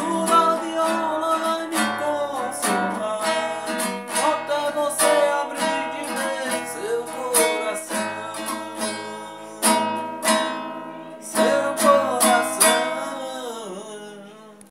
Oh.